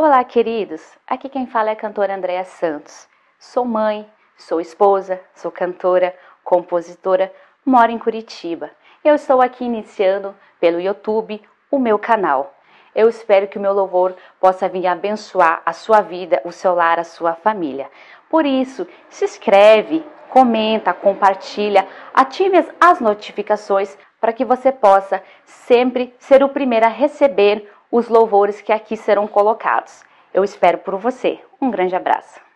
Olá, queridos! Aqui quem fala é a cantora Andréa Santos. Sou mãe, sou esposa, sou cantora, compositora, moro em Curitiba. Eu estou aqui iniciando pelo YouTube o meu canal. Eu espero que o meu louvor possa vir abençoar a sua vida, o seu lar, a sua família. Por isso, se inscreve, comenta, compartilha, ative as notificações para que você possa sempre ser o primeiro a receber os louvores que aqui serão colocados. Eu espero por você. Um grande abraço.